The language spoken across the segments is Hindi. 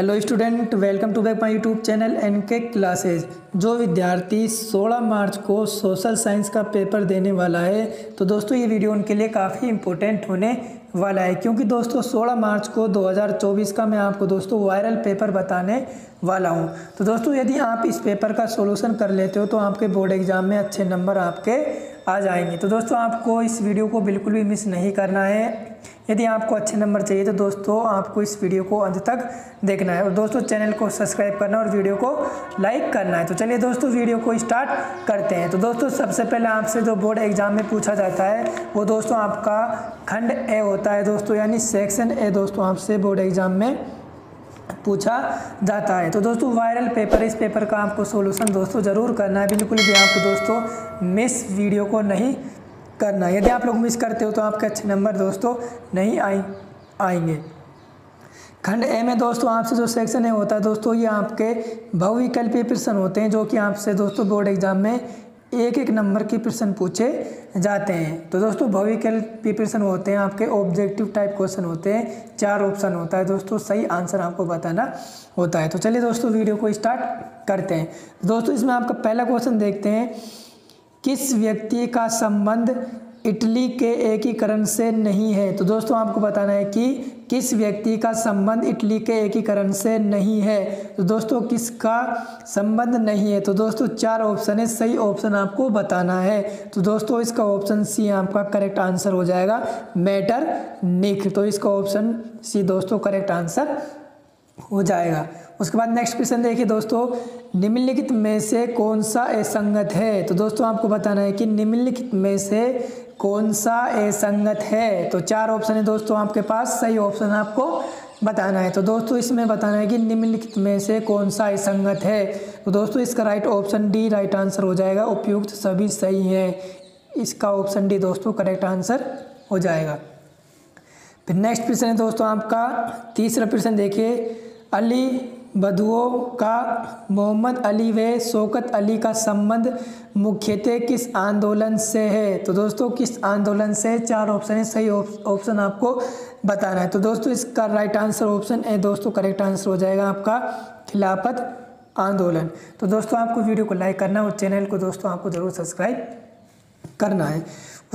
Hello student welcome to back my YouTube channel N K classes जो विद्यार्थी 16 मार्च को सोशल साइंस का पेपर देने वाला है तो दोस्तों, ये वीडियो उनके लिए काफ़ी इंपॉर्टेंट होने वाला है, क्योंकि दोस्तों 16 मार्च को 2024 का मैं आपको दोस्तों वायरल पेपर बताने वाला हूँ। तो दोस्तों, यदि आप इस पेपर का सोल्यूशन कर लेते हो तो आपके बोर्ड एग्ज़ाम में अच्छे नंबर आपके आ जाएँगे। तो दोस्तों, आपको इस वीडियो को बिल्कुल भी मिस नहीं करना है। यदि आपको अच्छे नंबर चाहिए तो दोस्तों आपको इस वीडियो को अंत तक देखना है। और दोस्तों चैनल को सब्सक्राइब करना और वीडियो को लाइक करना है। तो चलिए दोस्तों वीडियो को स्टार्ट करते हैं। तो दोस्तों सबसे पहले आपसे जो बोर्ड एग्ज़ाम में पूछा जाता है, वो दोस्तों आपका खंड ए होता है। दोस्तों यानी सेक्शन ए दोस्तों आपसे बोर्ड एग्ज़ाम में पूछा जाता है। तो दोस्तों वायरल पेपर, इस पेपर का आपको सोल्यूशन दोस्तों ज़रूर करना है। बिल्कुल भी आपको दोस्तों मिस वीडियो को नहीं करना। यदि आप लोग मिस करते हो तो आपके अच्छे नंबर दोस्तों नहीं आए आएँगे। खंड ए में दोस्तों आपसे जो सेक्शन है होता है दोस्तों, ये आपके बहुविकल्पीय प्रश्न होते हैं, जो कि आपसे दोस्तों बोर्ड एग्ज़ाम में एक एक नंबर के प्रश्न पूछे जाते हैं। तो दोस्तों बहुविकल्पीय प्रश्न होते हैं, आपके ऑब्जेक्टिव टाइप क्वेश्चन होते हैं, चार ऑप्शन होता है दोस्तों, सही आंसर आपको बताना होता है। तो चलिए दोस्तों वीडियो को स्टार्ट करते हैं। दोस्तों इसमें आपका पहला क्वेश्चन देखते हैं। किस व्यक्ति का संबंध इटली के एकीकरण से नहीं है? तो दोस्तों, आपको बताना है कि किस व्यक्ति का संबंध इटली के एकीकरण से नहीं है? तो दोस्तों, किसका संबंध नहीं है? तो दोस्तों, चार ऑप्शन है। सही ऑप्शन आपको बताना है। तो दोस्तों, इसका ऑप्शन सी आपका करेक्ट आंसर हो जाएगा, मैटर निक। तो इसका ऑप्शन सी दोस्तों करेक्ट आंसर हो जाएगा। उसके बाद नेक्स्ट क्वेश्चन देखिए दोस्तों, निम्नलिखित में से कौन सा असंगत है? तो दोस्तों, आपको बताना है कि निम्नलिखित में से कौन सा असंगत है? तो चार ऑप्शन है दोस्तों आपके पास, सही ऑप्शन आपको बताना है। तो दोस्तों, इसमें बताना है कि निम्नलिखित में से कौन सा असंगत है? तो दोस्तों, इसका right option D right answer हो जाएगा। उपयुक्त सभी सही है। इसका ऑप्शन डी दोस्तों करेक्ट आंसर हो जाएगा। फिर नेक्स्ट प्रश्न है दोस्तों आपका। तीसरा प्रश्न देखिए। अली बधुओं का मोहम्मद अली व शौकत अली का संबंध मुख्यतः किस आंदोलन से है? तो दोस्तों, किस आंदोलन से चार ऑप्शन है। सही ऑप्शन आपको बताना है। तो दोस्तों, इसका राइट आंसर ऑप्शन है दोस्तों करेक्ट आंसर हो जाएगा आपका खिलाफत आंदोलन। तो दोस्तों, आपको वीडियो को लाइक करना और चैनल को दोस्तों, आपको ज़रूर सब्सक्राइब करना है।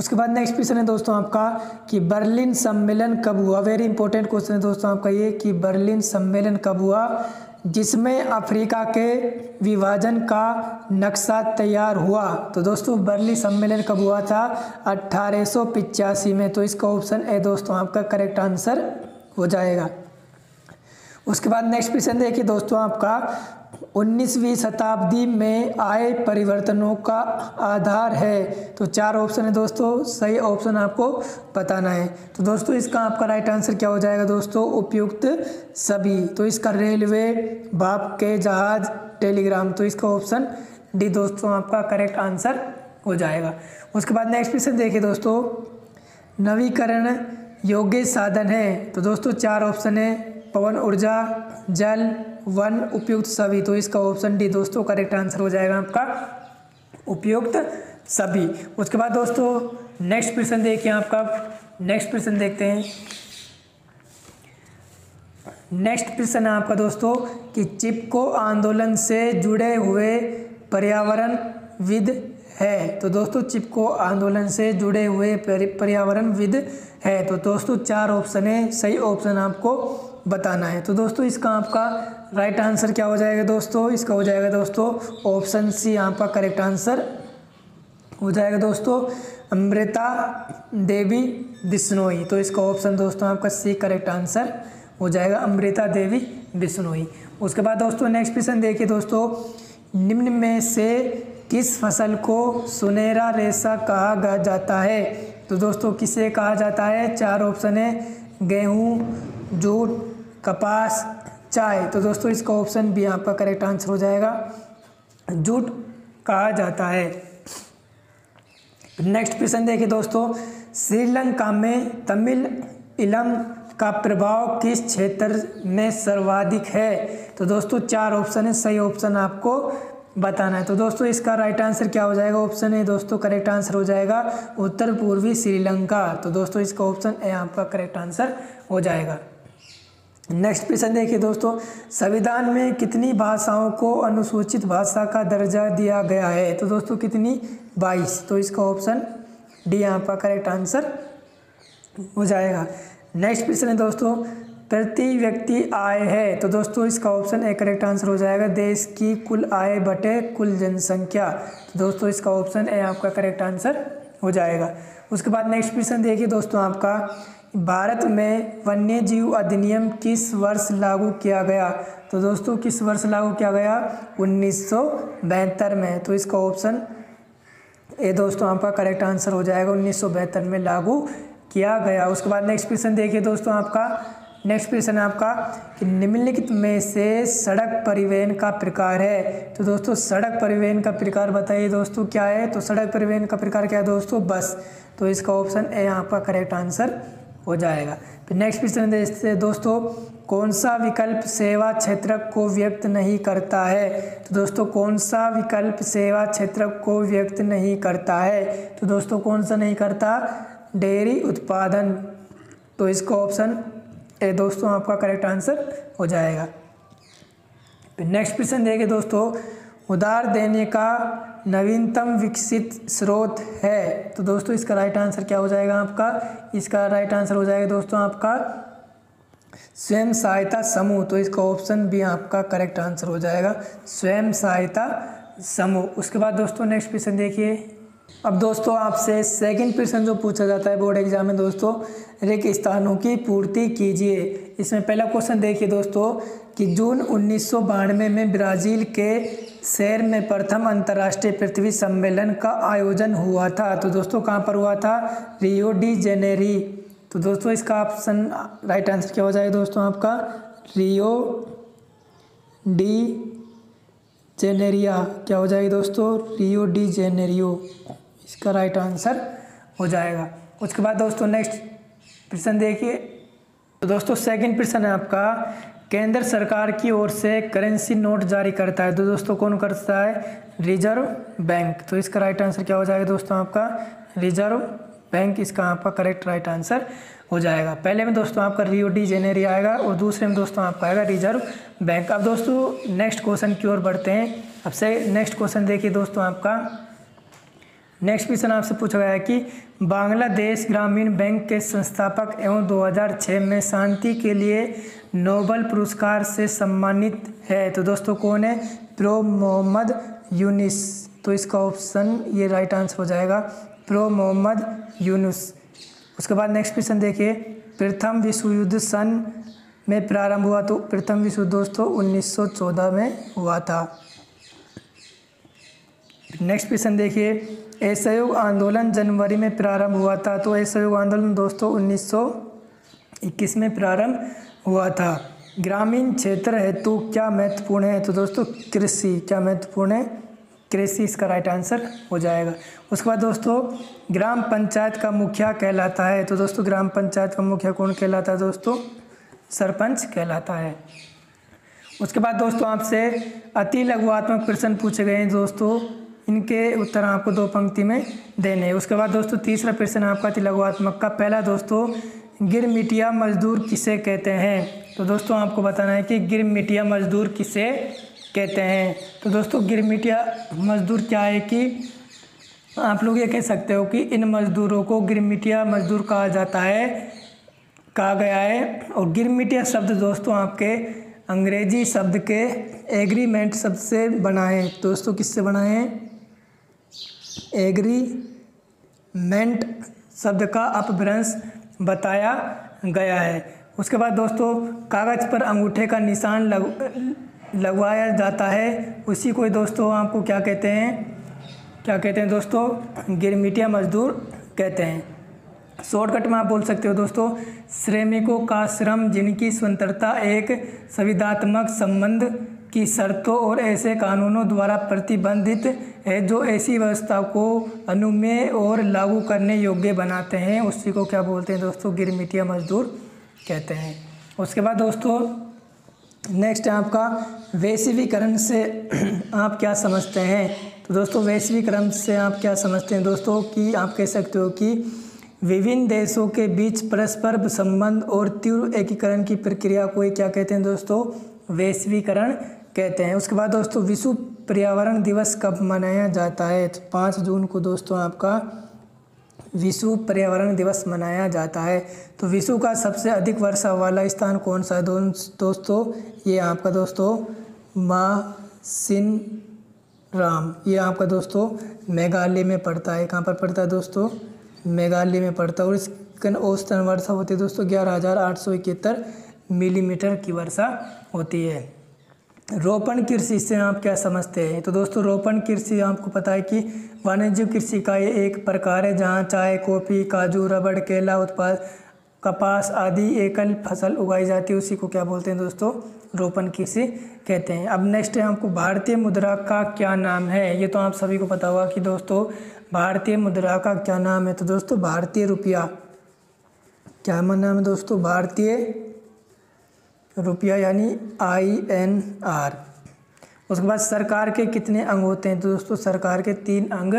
उसके बाद नेक्स्ट क्वेश्चन है दोस्तों आपका कि बर्लिन सम्मेलन कब हुआ? वेरी इंपॉर्टेंट क्वेश्चन है दोस्तों आपका ये कि बर्लिन सम्मेलन कब हुआ? जिसमें अफ्रीका के विभाजन का नक्शा तैयार हुआ। तो दोस्तों बर्ली सम्मेलन कब हुआ था? अट्ठारह में। तो इसका ऑप्शन ए दोस्तों आपका करेक्ट आंसर हो जाएगा। उसके बाद नेक्स्ट क्वेश्चन देखिए दोस्तों आपका 19वीं शताब्दी में आए परिवर्तनों का आधार है। तो चार ऑप्शन है दोस्तों, सही ऑप्शन आपको बताना है। तो दोस्तों, इसका आपका राइट आंसर क्या हो जाएगा दोस्तों? उपयुक्त सभी। तो इसका रेलवे, बाप के जहाज़, टेलीग्राम। तो इसका ऑप्शन डी दोस्तों, आपका करेक्ट आंसर हो जाएगा। उसके बाद नेक्स्ट क्वेश्चन देखिए दोस्तों। नवीकरण योग्य साधन है। तो दोस्तों, चार ऑप्शन है। पवन ऊर्जा, जल वन उपयुक्त सभी। तो इसका ऑप्शन डी दोस्तों करेक्ट आंसर हो जाएगा आपका। उपयुक्त सभी। उसके बाद दोस्तों नेक्स्ट प्रश्न देखिए आपका। नेक्स्ट प्रश्न देखते हैं। नेक्स्ट प्रश्न है आपका दोस्तों, कि चिपको आंदोलन से जुड़े हुए पर्यावरण विद है। तो दोस्तों चिपको आंदोलन से जुड़े हुए पर्यावरण विद है। तो दोस्तों, चार ऑप्शन है। सही ऑप्शन आपको बताना है। तो दोस्तों, इसका आपका राइट आंसर क्या हो जाएगा दोस्तों? इसका हो जाएगा दोस्तों ऑप्शन सी आपका करेक्ट आंसर हो जाएगा दोस्तों, अमृता देवी बिश्नोई। तो इसका ऑप्शन दोस्तों, आपका सी करेक्ट आंसर हो जाएगा, अमृता देवी बिश्नोई। उसके बाद दोस्तों नेक्स्ट क्वेश्चन देखिए दोस्तों, निम्न में से किस फ़सल को सुनहरा रेशा कहा जाता है? तो दोस्तों, किसे कहा जाता है? चार ऑप्शन है। गेहूँ, जूट, कपास, चाय। तो दोस्तों, इसका ऑप्शन भी पर करेक्ट आंसर हो जाएगा। जूट कहा जाता है। नेक्स्ट क्वेश्चन देखिए दोस्तों। श्रीलंका में तमिल इलम का प्रभाव किस क्षेत्र में सर्वाधिक है? तो दोस्तों, चार ऑप्शन है। सही ऑप्शन आपको बताना है। तो दोस्तों, इसका राइट आंसर क्या हो जाएगा? ऑप्शन है दोस्तों करेक्ट आंसर हो जाएगा उत्तर पूर्वी श्रीलंका। तो दोस्तों, इसका ऑप्शन ए आपका करेक्ट आंसर हो जाएगा। नेक्स्ट प्रश्न देखिए दोस्तों, संविधान में कितनी भाषाओं को अनुसूचित भाषा का दर्जा दिया गया है? तो दोस्तों, कितनी? बाईस। तो इसका ऑप्शन डी पर करेक्ट आंसर हो जाएगा। नेक्स्ट प्रश्न है दोस्तों प्रति व्यक्ति आय है। तो दोस्तों, इसका ऑप्शन ए करेक्ट आंसर हो जाएगा। देश की कुल आय बटे कुल जनसंख्या। तो दोस्तों, इसका ऑप्शन ए आपका करेक्ट आंसर हो जाएगा। उसके बाद नेक्स्ट क्वेश्चन देखिए दोस्तों आपका। भारत में वन्य जीव अधिनियम किस वर्ष लागू किया गया? तो दोस्तों, किस वर्ष लागू किया गया? उन्नीस सौ बहत्तर में। तो इसका ऑप्शन ए दोस्तों आपका करेक्ट आंसर हो जाएगा। उन्नीस सौ बहत्तर में लागू किया गया। उसके बाद नेक्स्ट क्वेश्चन देखिए दोस्तों आपका। नेक्स्ट क्वेश्चन है आपका कि निम्नलिखित में से सड़क परिवहन का प्रकार है। तो दोस्तों, सड़क परिवहन का प्रकार बताइए दोस्तों, क्या है? तो सड़क परिवहन का प्रकार क्या है दोस्तों? बस। तो इसका ऑप्शन ए आपका करेक्ट आंसर हो जाएगा। फिर नेक्स्ट क्वेश्चन देखते दोस्तों, कौन सा विकल्प सेवा क्षेत्र को व्यक्त नहीं करता है? तो दोस्तों, कौन सा विकल्प सेवा क्षेत्र को व्यक्त नहीं करता है? तो दोस्तों, कौन सा नहीं करता? डेयरी उत्पादन। तो इसका ऑप्शन ए, दोस्तों, आपका करेक्ट आंसर हो जाएगा। नेक्स्ट क्वेश्चन देखिए दोस्तों, उधार देने का नवीनतम विकसित स्रोत है। तो दोस्तों, इसका राइट आंसर क्या हो जाएगा आपका? इसका राइट आंसर हो जाएगा दोस्तों आपका स्वयं सहायता समूह। तो इसका ऑप्शन भी आपका करेक्ट आंसर हो जाएगा। स्वयं सहायता समूह। उसके बाद दोस्तों नेक्स्ट क्वेश्चन देखिए। अब दोस्तों, आपसे सेकंड क्वेश्चन जो पूछा जाता है बोर्ड एग्ज़ाम में दोस्तों रिक्त स्थानों की पूर्ति कीजिए। इसमें पहला क्वेश्चन देखिए दोस्तों, कि जून उन्नीस सौ बानवे में ब्राज़ील के शहर में प्रथम अंतर्राष्ट्रीय पृथ्वी सम्मेलन का आयोजन हुआ था। तो दोस्तों, कहाँ पर हुआ था? रियो डी जेनेरी तो दोस्तों, इसका ऑप्शन राइट आंसर क्या हो जाएगा दोस्तों आपका? रियो डी जेनेरिया, क्या हो जाएगी दोस्तों? Rio de Janeiro. इसका राइट आंसर हो जाएगा। उसके बाद दोस्तों नेक्स्ट प्रश्न देखिए। तो दोस्तों सेकंड प्रश्न है आपका, केंद्र सरकार की ओर से करेंसी नोट जारी करता है। तो दोस्तों कौन करता है? रिज़र्व बैंक तो इसका राइट आंसर क्या हो जाएगा दोस्तों आपका? रिज़र्व बैंक इसका आपका करेक्ट राइट आंसर हो जाएगा। पहले में दोस्तों आपका रियो डी जेनेरी आएगा और दूसरे में दोस्तों आपका आएगा रिज़र्व बैंक अब दोस्तों नेक्स्ट क्वेश्चन की ओर बढ़ते हैं। अब से नेक्स्ट क्वेश्चन देखिए दोस्तों आपका। नेक्स्ट क्वेश्चन आपसे पूछा गया है कि बांग्लादेश ग्रामीण बैंक के संस्थापक एवं 2006 में शांति के लिए नोबल पुरस्कार से सम्मानित है। तो दोस्तों, कौन है? प्रो मोहम्मद यूनिस। तो इसका ऑप्शन ये राइट आंसर हो जाएगा, प्रो मोहम्मद यूनुस। उसके बाद नेक्स्ट क्वेश्चन देखिए, प्रथम विश्व युद्ध सन में प्रारंभ हुआ तो प्रथम विश्व युद्ध दोस्तों 1914 में हुआ था। नेक्स्ट क्वेश्चन देखिए, असहयोग आंदोलन जनवरी में प्रारंभ हुआ था तो असहयोग आंदोलन दोस्तों 1921 में प्रारंभ हुआ था। ग्रामीण क्षेत्र हेतु क्या महत्वपूर्ण है? तो दोस्तों कृषि क्या महत्वपूर्ण है? कृषि इसका राइट आंसर हो जाएगा। उसके बाद दोस्तों, ग्राम पंचायत का मुखिया कहलाता है। तो दोस्तों, ग्राम पंचायत का मुखिया कौन कहलाता है दोस्तों? सरपंच कहलाता है। उसके बाद दोस्तों, आपसे अति लघुआत्मक प्रश्न पूछे गए हैं दोस्तों। इनके उत्तर आपको दो पंक्ति में देने उसके बाद दोस्तों, तीसरा प्रश्न आपका अति लघुआत्मक का। पहला दोस्तों, गिर मिटिया मजदूर किसे कहते हैं? तो दोस्तों, आपको बताना है कि गिर मिटिया मजदूर किसे कहते हैं। तो दोस्तों, गिरमिटिया मजदूर क्या है कि आप लोग ये कह सकते हो कि इन मजदूरों को गिरमिटिया मजदूर कहा जाता है, कहा गया है। और गिरमिटिया शब्द दोस्तों आपके अंग्रेज़ी शब्द के एग्रीमेंट शब्द से बना है। दोस्तों, किससे बना है? एग्रीमेंट शब्द का अपभ्रंश बताया गया है। उसके बाद दोस्तों, कागज़ पर अंगूठे का निशान लग लगवाया जाता है। उसी को दोस्तों आपको क्या कहते हैं, क्या कहते हैं दोस्तों, गिरमिटिया मजदूर कहते हैं। शॉर्टकट में आप बोल सकते हो दोस्तों, श्रमिकों का श्रम जिनकी स्वतंत्रता एक संविधात्मक संबंध की शर्तों और ऐसे कानूनों द्वारा प्रतिबंधित है जो ऐसी व्यवस्था को अनुमेय और लागू करने योग्य बनाते हैं। उसी को क्या बोलते हैं दोस्तों, गिरमिटिया मजदूर कहते हैं। उसके बाद दोस्तों नेक्स्ट है आपका वैश्वीकरण से आप क्या समझते हैं? तो दोस्तों, वैश्वीकरण से आप क्या समझते हैं दोस्तों कि आप कह सकते हो कि विभिन्न देशों के बीच परस्पर संबंध और तीव्र एकीकरण की प्रक्रिया को क्या कहते हैं दोस्तों? वैश्वीकरण कहते हैं। उसके बाद दोस्तों, विश्व पर्यावरण दिवस कब मनाया जाता है? तो पाँच जून को दोस्तों आपका विश्व पर्यावरण दिवस मनाया जाता है। तो विश्व का सबसे अधिक वर्षा वाला स्थान कौन सा है? दोस्तों, ये आपका दोस्तों मासिन राम। ये आपका दोस्तों, मेघालय में पड़ता है। कहाँ पर पड़ता है दोस्तों? मेघालय में पड़ता है। और इसका औसतन वर्षा होती है दोस्तों, ग्यारह हज़ार आठ सौ इकहत्तर मिलीमीटर की वर्षा होती है। रोपण कृषि से आप क्या समझते हैं? तो दोस्तों, रोपण कृषि आपको पता है कि वाणिज्य कृषि का ये एक प्रकार है, जहाँ चाय, कॉफ़ी, काजू, रबड़, केला उत्पाद, कपास आदि एकल फ़सल उगाई जाती है। उसी को क्या बोलते हैं दोस्तों? रोपण कृषि कहते हैं। अब नेक्स्ट है आपको भारतीय मुद्रा का क्या नाम है? ये तो आप सभी को पता होगा कि दोस्तों, भारतीय मुद्रा का क्या नाम है? तो दोस्तों, भारतीय रुपया। क्या नाम है दोस्तों? भारतीय रुपया यानी आई एन आर उसके बाद सरकार के कितने अंग होते हैं? तो दोस्तों, सरकार के तीन अंग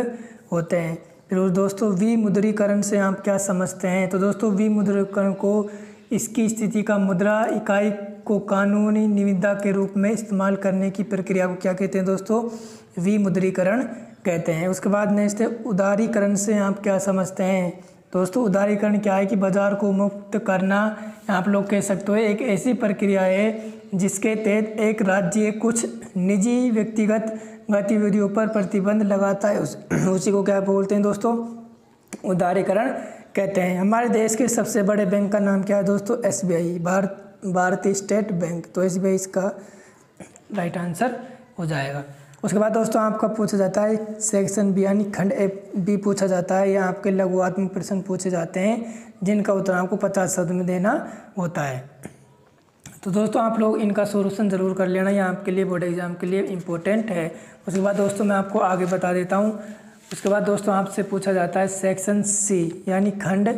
होते हैं। फिर दोस्तों, विमुद्रीकरण से आप क्या समझते हैं? तो दोस्तों, विमुद्रीकरण को, इसकी स्थिति का मुद्रा इकाई को कानूनी निविदा के रूप में इस्तेमाल करने की प्रक्रिया को क्या कहते हैं दोस्तों? विमुद्रीकरण कहते हैं। उसके बाद नेक्स्ट है, उदारीकरण से आप क्या समझते हैं? दोस्तों, उदारीकरण क्या है कि बाज़ार को मुक्त करना आप लोग कह सकते हो, एक ऐसी प्रक्रिया है जिसके तहत एक राज्य कुछ निजी व्यक्तिगत गतिविधियों पर प्रतिबंध लगाता है। उस, उसी को क्या बोलते हैं दोस्तों? उदारीकरण कहते हैं। हमारे देश के सबसे बड़े बैंक का नाम क्या है दोस्तों? SBI, Bharat, Bharatiya State Bank. तो एसबीआई इसका राइट आंसर हो जाएगा। उसके बाद दोस्तों आपका पूछा जाता है सेक्शन बी यानी खंड ए बी पूछा जाता है, या आपके लघुआत्मक प्रश्न पूछे जाते हैं, जिनका उत्तर आपको पचास शब्द में देना होता है। तो दोस्तों आप लोग इनका सोल्यूशन ज़रूर कर लेना, ये आपके लिए बोर्ड एग्ज़ाम के लिए इम्पोर्टेंट है। उसके बाद दोस्तों मैं आपको आगे बता देता हूँ। उसके बाद दोस्तों आपसे पूछा जाता है सेक्शन सी यानी खंड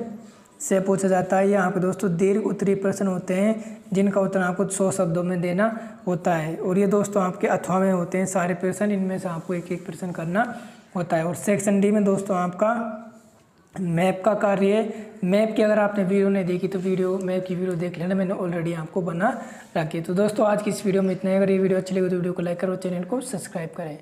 से पूछा जाता है। यहाँ पे दोस्तों दीर्घ उत्तरी प्रश्न होते हैं, जिनका उत्तर आपको सौ शब्दों में देना होता है। और ये दोस्तों आपके अथवा में होते हैं, सारे प्रश्न, इनमें से आपको एक एक प्रश्न करना होता है। और सेक्शन डी में दोस्तों आपका मैप का कार्य है। मैप की अगर आपने वीडियो नहीं देखी तो वीडियो मैप की वीडियो देख लेना। मैंने ऑलरेडी आपको बना रखी तो दोस्तों आज की इस वीडियो में इतना है। अगर ये वीडियो अच्छी लगी तो वीडियो को लाइक करो चैनल को सब्सक्राइब करें।